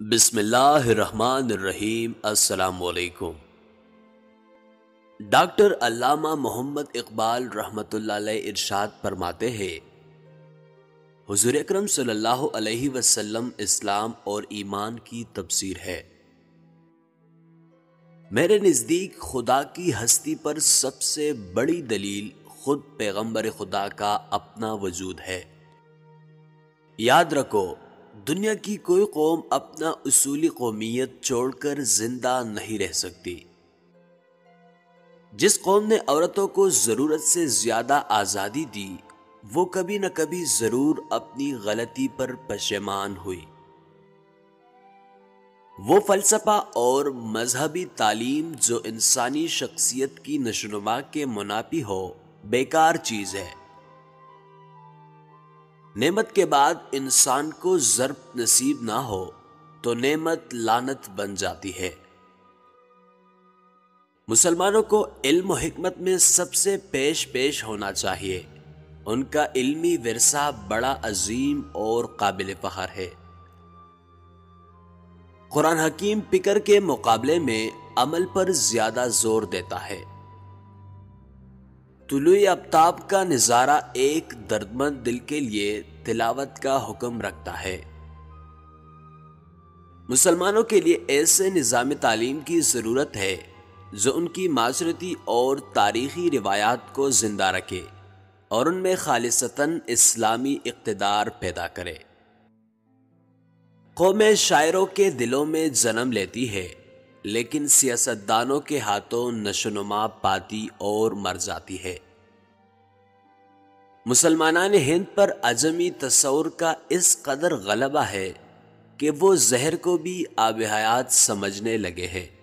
बिस्मिल्लाहिर्रहमानिर्रहीम। अस्सलाम वालेकुम डॉक्टर अल्लामा मोहम्मद इकबाल रहमतुल्लाह इरशाद फरमाते हैं, हुजूर अकरम सल्लल्लाहु अलैहि वसल्लम इस्लाम और ईमान की तफसीर है। मेरे नज़दीक खुदा की हस्ती पर सबसे बड़ी दलील खुद पैगंबर खुदा का अपना वजूद है। याद रखो दुनिया की कोई कौम अपना उसूली कौमियत छोड़कर ज़िंदा नहीं रह सकती। जिस कौम ने औरतों को ज़रूरत से ज़्यादा आज़ादी दी, वो कभी न कभी ज़रूर अपनी गलती पर पशेमान हुई। वो फलसफा और मजहबी तालीम जो इंसानी शख्सियत की नशनुमा के मुनाफी हो, बेकार चीज़ है। नेमत के बाद इंसान को जरब नसीब ना हो तो नेमत लानत बन जाती है। मुसलमानों को इल्म हिकमत में सबसे पेश पेश होना चाहिए। उनका इल्मी विरसा बड़ा अजीम और काबिल फखर है। कुरान हकीम पिकर के मुकाबले में अमल पर ज़्यादा ज़ोर देता है। तुलु आफ्ताब का नज़ारा एक दर्दमंद दिल के लिए तिलावत का हुक्म रखता है। मुसलमानों के लिए ऐसे निज़ाम तालीम की ज़रूरत है, जो उनकी माशरती और तारीख़ी रिवायात को ज़िंदा रखे और उनमें खालिसता इस्लामी इकतदार पैदा करे। कौम शायरों के दिलों में जन्म लेती है लेकिन सियासतदानों के हाथों नशोनुमा पाती और मर जाती है। मुसलमान हिंद पर अजमी तस्वर का इस कदर गलबा है कि वो जहर को भी आब हयात समझने लगे हैं।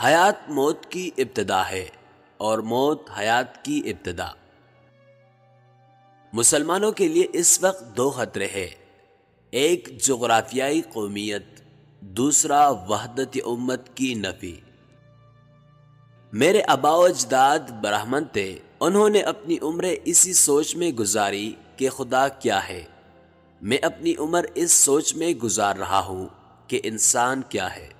हयात मौत की इब्तदा है और मौत हयात की इब्तदा। मुसलमानों के लिए इस वक्त दो खतरे हैं। एक जोग्राफियाई कौमियत दूसरा वहदत उम्मत की नफी मेरे अबाव अजदाद ब्राह्मण थे, उन्होंने अपनी उम्र इसी सोच में गुजारी कि खुदा क्या है। मैं अपनी उम्र इस सोच में गुजार रहा हूँ कि इंसान क्या है।